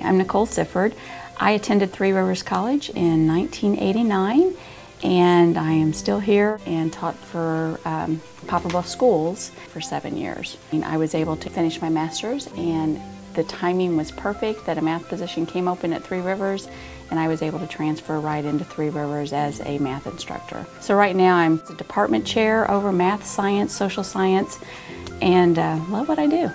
I'm Nicole Sifford. I attended Three Rivers College in 1989 and I am still here and taught for um, Poplar Bluff Schools for seven years. I was able to finish my master's and the timing was perfect that a math position came open at Three Rivers and I was able to transfer right into Three Rivers as a math instructor. So right now I'm the department chair over math, science, social science, and uh, love what I do.